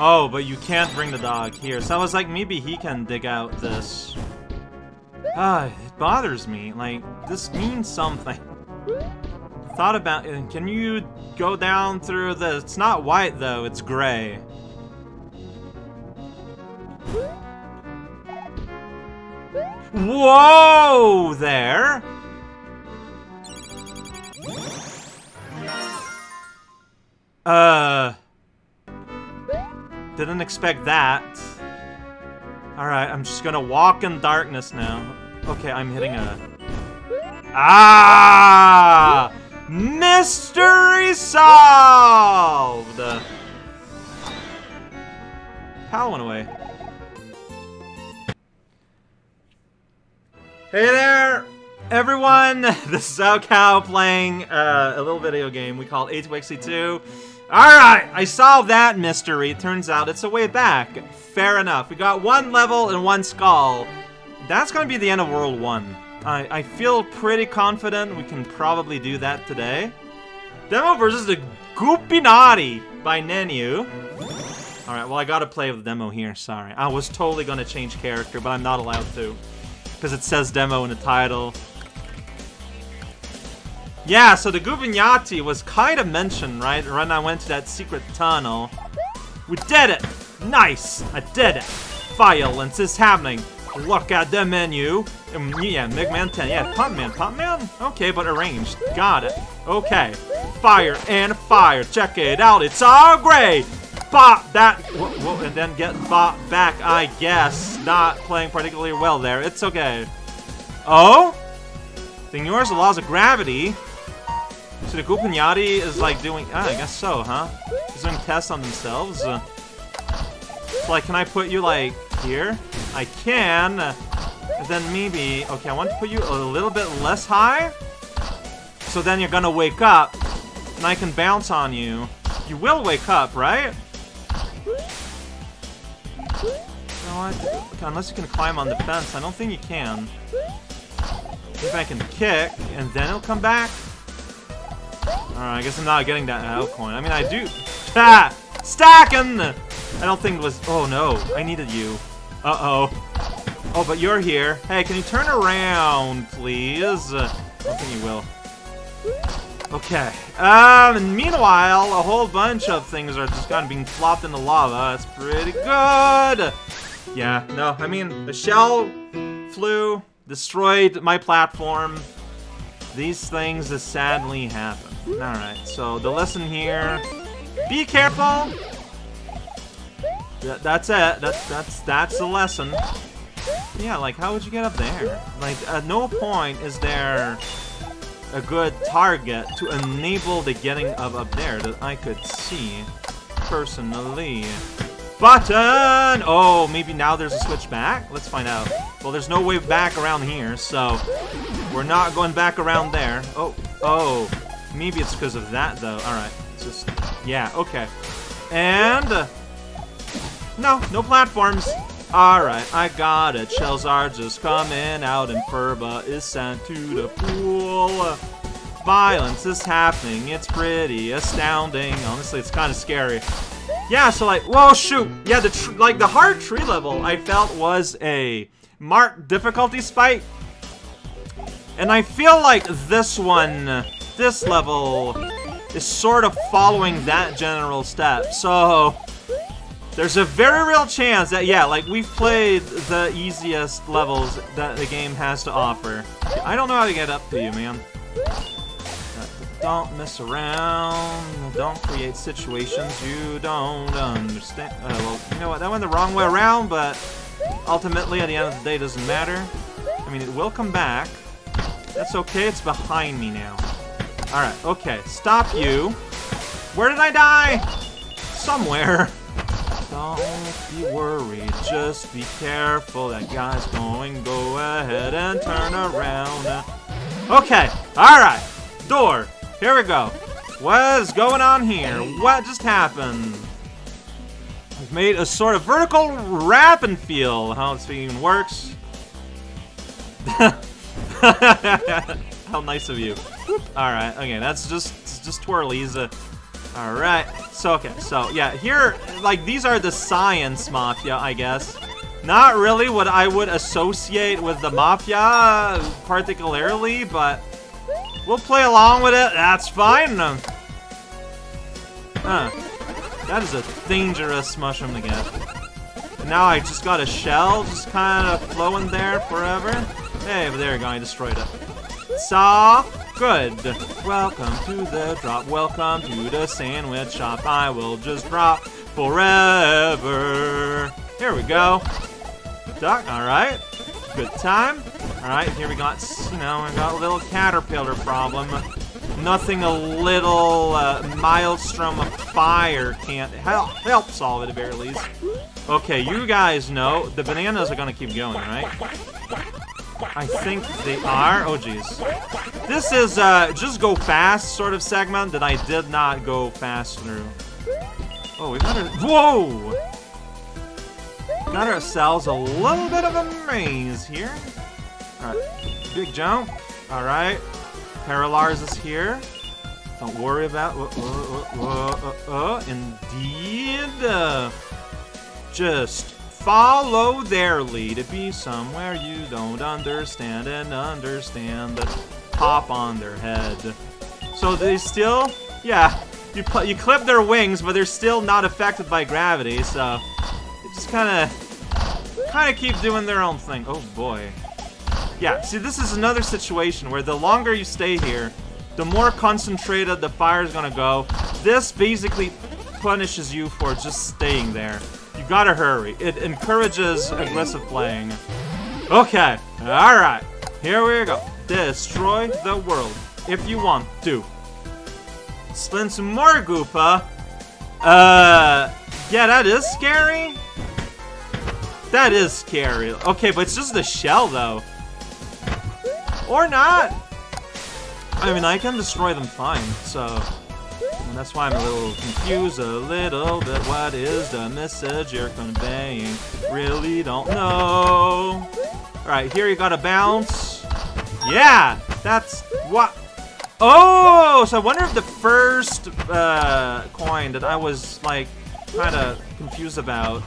Oh, but you can't bring the dog here. So I was like, maybe he can dig out this. Ah, it bothers me. Like, this means something. Thought about it. Can you go down through the... It's not white, though. It's gray. Whoa there! Uh... Didn't expect that. Alright, I'm just gonna walk in darkness now. Okay, I'm hitting a... Ah! Mystery solved! Pal went away. Hey there, everyone! This is Cow playing uh, a little video game we call A2XT2. Alright, I solved that mystery. Turns out it's a way back. Fair enough. We got one level and one skull. That's gonna be the end of World 1. I, I feel pretty confident we can probably do that today. Demo versus the Goopinati by Neniu. Alright, well I gotta play with the demo here, sorry. I was totally gonna change character, but I'm not allowed to. Because it says demo in the title. Yeah, so the Goopinati was kind of mentioned, right? When I went to that secret tunnel. We did it! Nice! I did it! Violence is happening! Look at the menu! Um, yeah, Man 10. Yeah, Pump Man. Pump Man? Okay, but arranged. Got it. Okay. Fire and fire. Check it out. It's all gray! Bop that! Whoa, whoa, and then get bop back, I guess. Not playing particularly well there. It's okay. Oh? Ignores the laws of gravity. So the Goopinati is like doing... Ah, I guess so, huh? Is doing tests on themselves? Uh, so, like, can I put you, like, here? I can. And then maybe... Okay, I want to put you a little bit less high. So then you're gonna wake up. And I can bounce on you. You will wake up, right? You know? Okay, unless you can climb on the fence. I don't think you can. If I can kick, and then it'll come back. Alright, I guess I'm not getting that out coin. I mean, I do. Ah! Stacking! I don't think it was. Oh no, I needed you. Uh oh. Oh, but you're here. Hey, can you turn around, please? Uh, I think you will. Okay. Um, meanwhile, a whole bunch of things are just kind of being flopped in the lava. That's pretty good. Yeah, no, I mean, the shell flew, destroyed my platform. These things sadly happen. Alright, so the lesson here, be careful! Th that's it, that's, that's, that's the lesson. Yeah, like, how would you get up there? Like, at no point is there a good target to enable the getting of up there that I could see, personally. Button! Oh, maybe now there's a switch back? Let's find out. Well, there's no way back around here, so we're not going back around there. Oh, oh. Maybe it's because of that, though. Alright, just... Yeah, okay. And... Uh, no, no platforms. Alright, I got it. Shells are just coming out and Furba is sent to the pool. Violence is happening. It's pretty astounding. Honestly, it's kind of scary. Yeah, so like, whoa, shoot. Yeah, the like the hard tree level I felt was a marked difficulty spike. And I feel like this one this level is sort of following that general step. So, there's a very real chance that, yeah, like, we've played the easiest levels that the game has to offer. I don't know how to get up to you, man. Don't mess around. Don't create situations you don't understand. Uh, well, you know what? That went the wrong way around, but ultimately, at the end of the day, it doesn't matter. I mean, it will come back. That's okay. It's behind me now. Alright, okay. Stop you. Where did I die? Somewhere. Don't be worried, just be careful. That guy's going. Go ahead and turn around. Okay, alright. Door. Here we go. What is going on here? What just happened? I've made a sort of vertical wrap and feel how this even works. How nice of you. Alright, okay, that's just just twirlies. Uh, Alright, so okay, so yeah, here, like, these are the science mafia, I guess. Not really what I would associate with the mafia, particularly, but we'll play along with it, that's fine. Huh. That is a dangerous mushroom to get. And now I just got a shell just kind of flowing there forever. Hey, but there you go, I destroyed it. So, good. Welcome to the drop, welcome to the sandwich shop. I will just drop forever. Here we go. Duck, alright. Good time. Alright, here we got, you know, we got a little caterpillar problem. Nothing a little uh, maelstrom of fire can't help, help solve it at the very least. Okay, you guys know the bananas are gonna keep going, right? I think they are. Oh, jeez. This is uh, just go fast sort of segment that I did not go fast through. Oh, we got our... Whoa! Got ourselves a little bit of a maze here. Alright, big jump. Alright, Paralars is here. Don't worry about. Uh, uh, uh, indeed. just follow their lead. It be somewhere you don't understand and understand. the Pop on their head. So they still, yeah, you you clip their wings, but they're still not affected by gravity. So they just kind of, kind of keep doing their own thing. Oh boy. Yeah, see, this is another situation where the longer you stay here, the more concentrated the fire is gonna go. This basically punishes you for just staying there. Gotta hurry. It encourages aggressive playing. Okay, alright. Here we go. Destroy the world, if you want to. Spin some more Goopa. Uh, yeah, that is scary. That is scary. Okay, but it's just the shell, though. Or not! I mean, I can destroy them fine, so... that's why I'm a little confused a little bit. What is the message you're conveying? Really don't know. Alright, here you gotta bounce. Yeah! That's what... Oh! So I wonder if the first uh, coin that I was, like, kind of confused about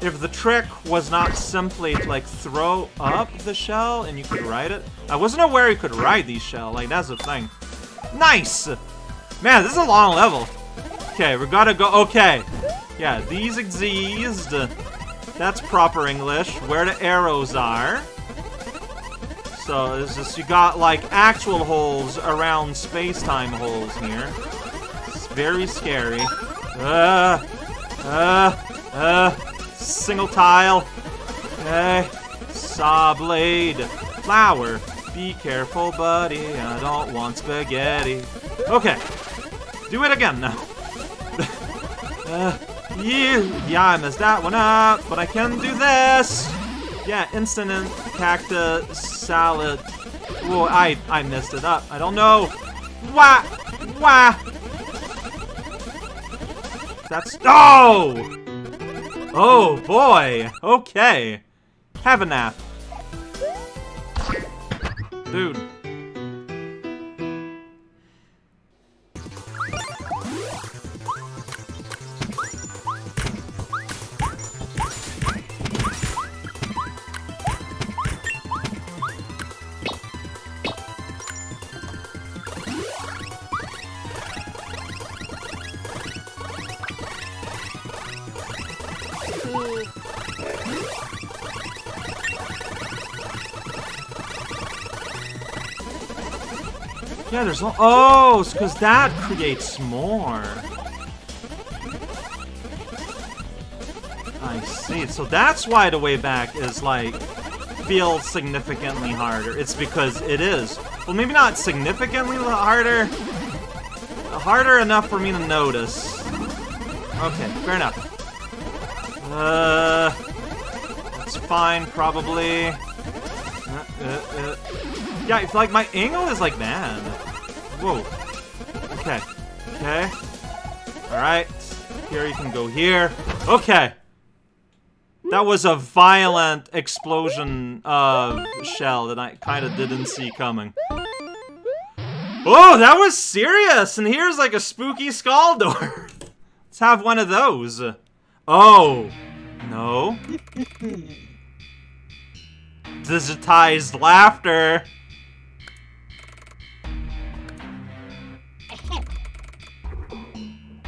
if the trick was not simply to like throw up the shell and you could ride it. I wasn't aware you could ride these shell, like that's the thing. Nice! Man, this is a long level. Okay, we gotta go, okay. Yeah, these exist. That's proper English, where the arrows are. So it's just, you got like actual holes around space-time holes here. It's very scary. Uh, uh, uh. Single tile. Okay. Saw blade. Flower. Be careful, buddy. I don't want spaghetti. Okay. Do it again now. uh, yeah, yeah, I messed that one up, but I can do this. Yeah, instant cactus salad. Whoa, I I messed it up. I don't know. Wah, wah. That's oh. Oh, boy! Okay. Have a nap. Dude. Yeah, there's no- Oh, it's because that creates more. I see. So that's why the way back is, like, feels significantly harder. It's because it is. Well, maybe not significantly harder. Harder enough for me to notice. Okay, fair enough. Uh, that's fine, probably. Uh, uh, uh. Yeah, it's like my angle is like man. Whoa. Okay. Okay. Alright. Here you can go here. Okay. That was a violent explosion of shell that I kind of didn't see coming. Oh, that was serious! And here's like a spooky skull door. Let's have one of those. Oh. No. Digitized laughter.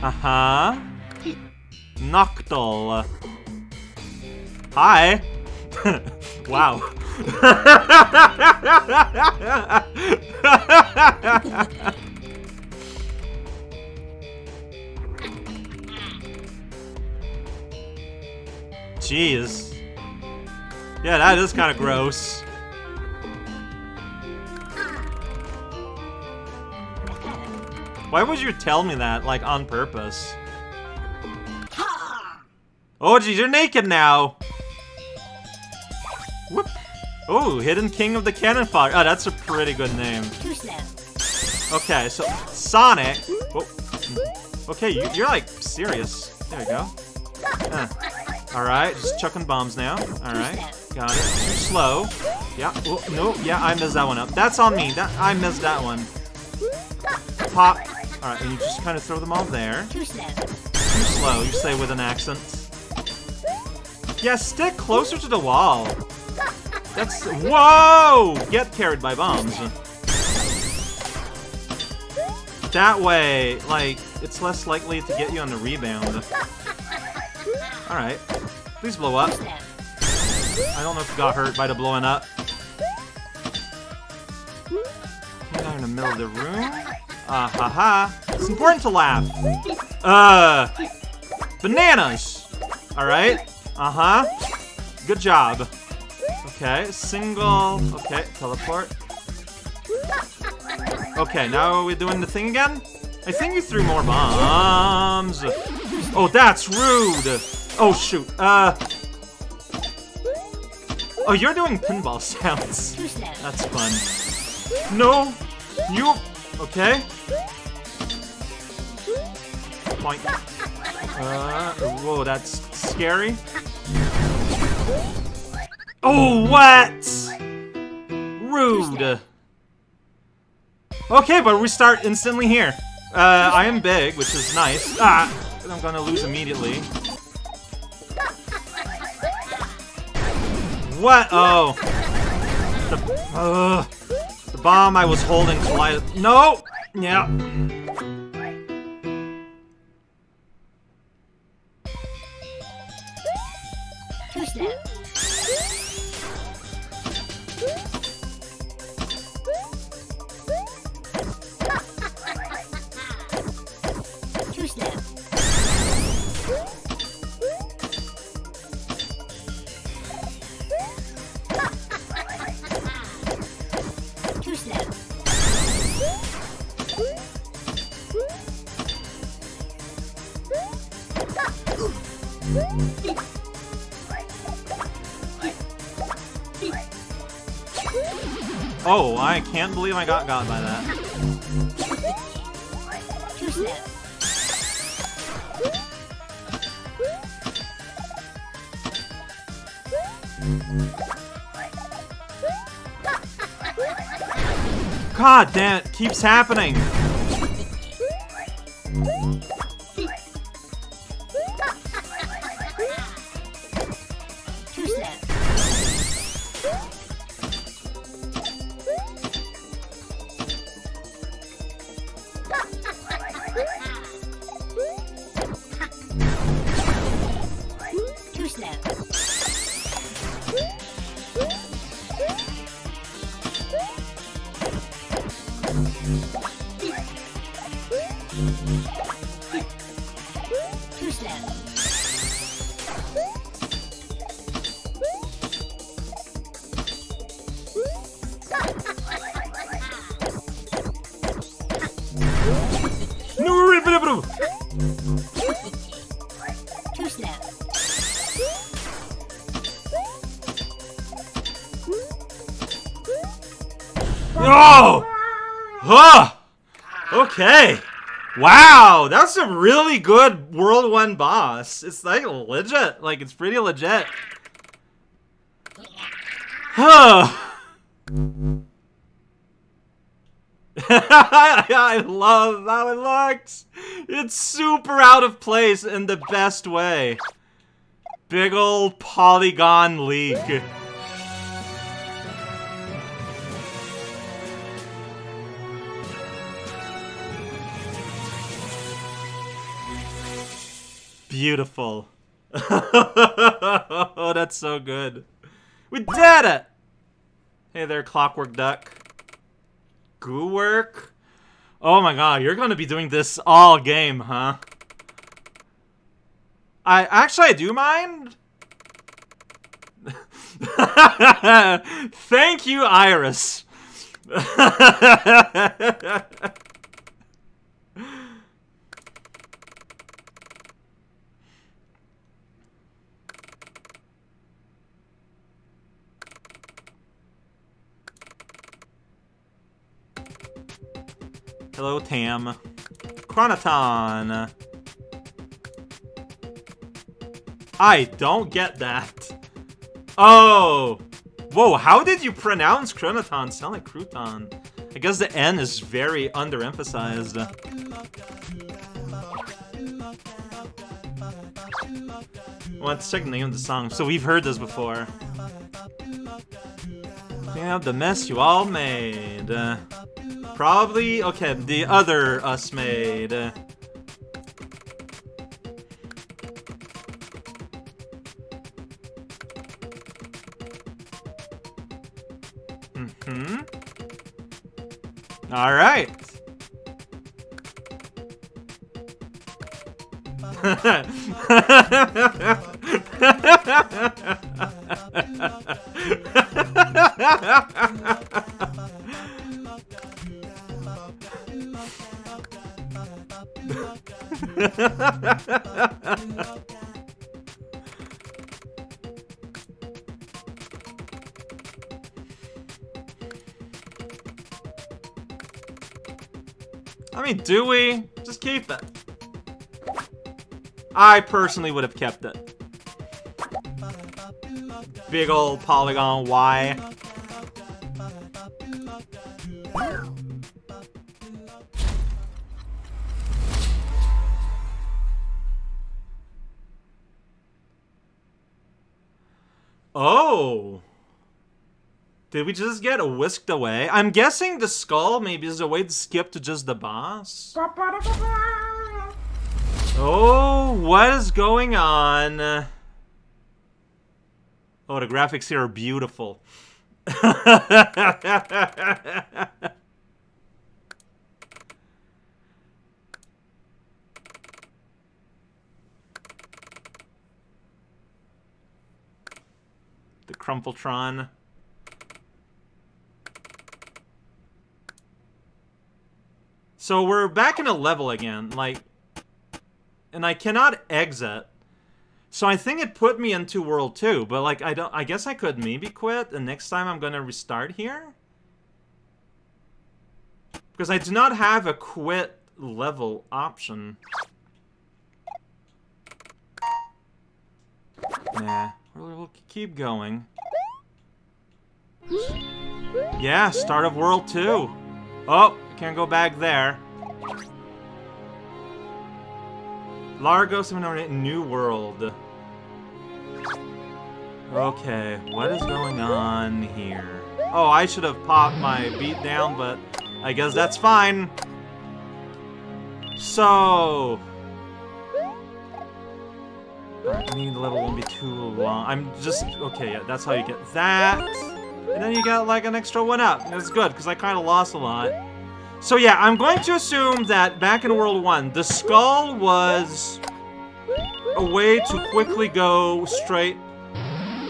Uh-huh. Noctul. Hi. wow. Jeez. Yeah, that is kind of gross. Why would you tell me that, like, on purpose? Oh, geez, you're naked now! Whoop! Oh, Hidden King of the Cannon Fodder. Oh, that's a pretty good name. Okay, so Sonic. Oh. Okay, you, are like serious. There we go. Uh. All right, just chucking bombs now. All right, got it. Too slow. Yeah. Oh, no. Yeah, I missed that one up. That's on me. That I missed that one. Pop. All right, and you just kind of throw them all there. Too slow. You say with an accent. Yeah, stick closer to the wall. That's... Whoa! Get carried by bombs. That way, like, it's less likely to get you on the rebound. Alright. Please blow up. I don't know if you got hurt by the blowing up. Out in the middle of the room. Ah, ha ha. It's important to laugh. Uh, bananas. Alright. Uh-huh. Good job. Okay, single. Okay, teleport. Okay, now we're doing the thing again? I think you threw more bombs. Oh, that's rude. Oh, shoot. Uh. Oh, you're doing pinball sounds. That's fun. No. You. Okay. Point. Uh, whoa, that's scary. Oh, what? Rude. Okay, but we start instantly here. Uh, I am big, which is nice. Ah, I'm gonna lose immediately. What? Oh. The, uh, the bomb I was holding collided. No! Yeah. I can't believe I got got by that. God damn it, keeps happening. Oh! Huh! Okay. Wow, that's a really good World 1 boss. It's like legit. Like, it's pretty legit. Huh. I love how it looks. It's super out of place in the best way. Big old polygon leak. Beautiful. oh, that's so good. We did it! Hey there, Clockwork Duck. Goo work? Oh my god, you're gonna be doing this all game, huh? I actually I do mind. Thank you, Iris. Hello, Tam. Chronoton. I don't get that. Oh! Whoa, how did you pronounce Chronoton? Sound like crouton. I guess the N is very underemphasized. Well, let's check the name of the song. So we've heard this before. Up the mess you all made. Uh, Probably, okay, the other us made. Mm-hmm. All right. I mean, do we? Just keep it. I personally would have kept it. Big old polygon Y. Did we just get whisked away? I'm guessing the skull maybe is a way to skip to just the boss. Oh, what is going on? Oh, the graphics here are beautiful. the Crumpletron. So we're back in a level again, like, and I cannot exit. So I think it put me into World 2, but like, I don't, I guess I could maybe quit, and next time I'm gonna restart here? Because I do not have a quit level option. Nah. We'll keep going. Yeah, start of World 2. Oh, can't go back there. Largos Largo 708 New World. Okay, what is going on here? Oh, I should have popped my beat down, but I guess that's fine. So, Alright, mean, the level won't be too long. I'm just... Okay, yeah, that's how you get that. And then you get, like, an extra one up. That's good, because I kind of lost a lot. So yeah, I'm going to assume that back in World 1, the skull was a way to quickly go straight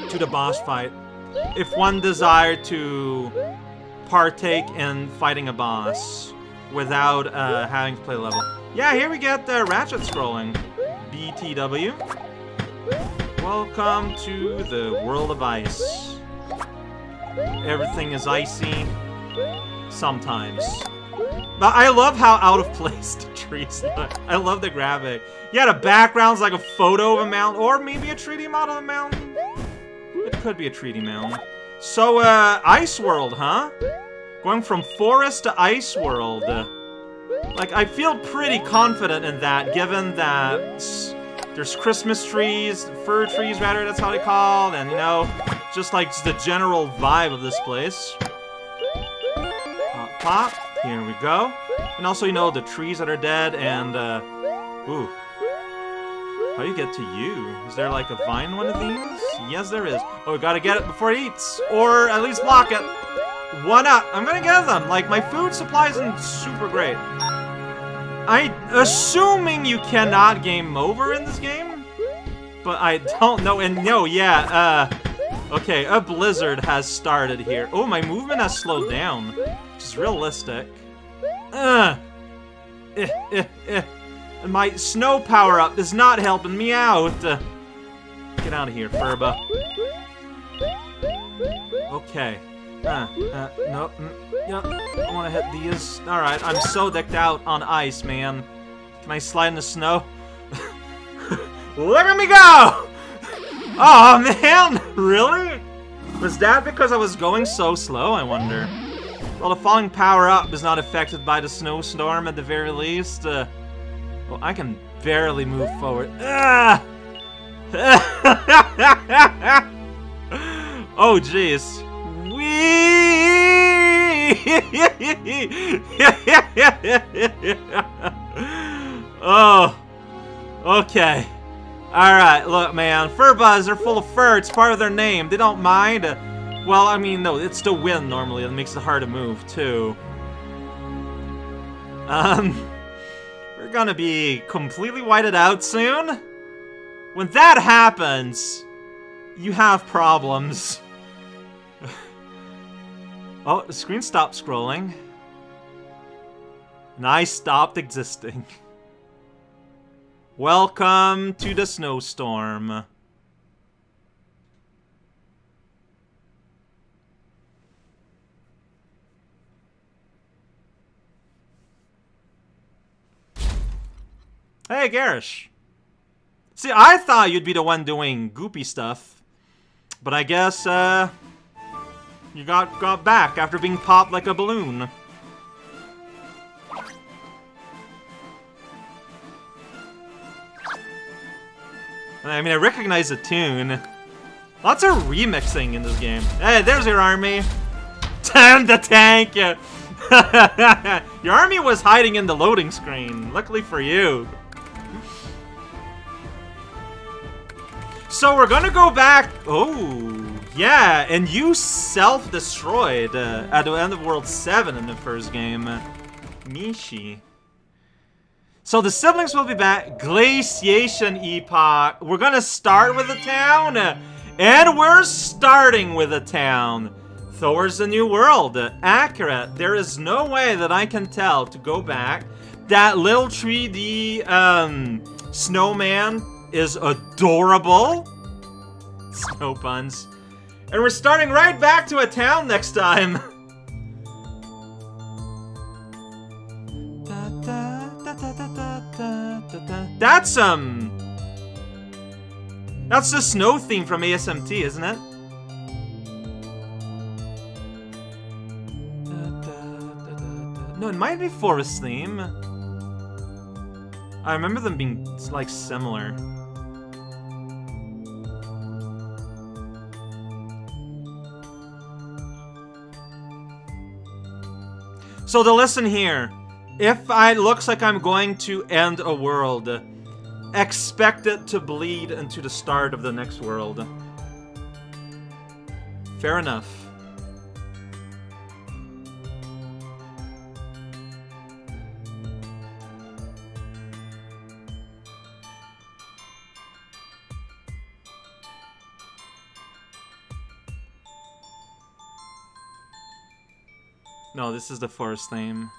to the boss fight. If one desired to partake in fighting a boss without uh, having to play level. Yeah, here we get the Ratchet scrolling. BTW. Welcome to the world of ice. Everything is icy. Sometimes. But I love how out of place the trees look. I love the graphic. Yeah, the background's like a photo of a mountain, or maybe a 3D model of a mountain. It could be a 3D mountain. So, uh, Ice World, huh? Going from forest to ice world. Like, I feel pretty confident in that, given that there's Christmas trees, fir trees rather, that's how they call, and you know, just like the general vibe of this place. Pop, pop, here we go. And also, you know, the trees that are dead, and, uh, ooh. How you get to you? Is there like a vine one of these? Yes, there is. Oh, we gotta get it before it eats, or at least block it. One up. I'm gonna get them. Like, my food supply isn't super great. I, assuming you cannot game over in this game, but I don't know, and no, yeah, uh, okay, a blizzard has started here. Oh, my movement has slowed down, is realistic. Uh, eh, eh, eh. And my snow power-up is not helping me out. Uh, get out of here, Furba. Okay. Uh, uh, no, mm, yeah, I want to hit these. Alright, I'm so decked out on ice, man. Can I slide in the snow? Look at me go! Oh, man! Really? Was that because I was going so slow, I wonder? Well, the falling power-up is not affected by the snowstorm at the very least. Uh, well, I can barely move forward. Ah! oh, jeez. oh. Okay. Alright, look, man. Furbuzz are full of fur. It's part of their name. They don't mind. Uh, well, I mean, no, it's still wind normally. It makes it hard to move, too. Um, we're gonna be completely whited out soon. When that happens, you have problems. Oh, the screen stopped scrolling. And I stopped existing. Welcome to the snowstorm. Hey, Garish. See, I thought you'd be the one doing goopy stuff. But I guess, uh... You got got back after being popped like a balloon. I mean, I recognize the tune. Lots of remixing in this game. Hey, there's your army. Time the tank! your army was hiding in the loading screen. Luckily for you. So we're gonna go back... Oh... Yeah, and you self-destroyed uh, at the end of World 7 in the first game. Mishi. So the siblings will be back. Glaciation Epoch. We're gonna start with a town. And we're starting with a town. Towards the New World. Accurate. There is no way that I can tell to go back. That little 3D um, snowman is adorable. Snow buns. And we're starting right back to a town next time. That's, um... That's the snow theme from ASMT, isn't it? No, it might be Forest theme. I remember them being, like, similar. So the lesson here, if I looks like I'm going to end a world, expect it to bleed into the start of the next world. Fair enough. No, this is the forest theme.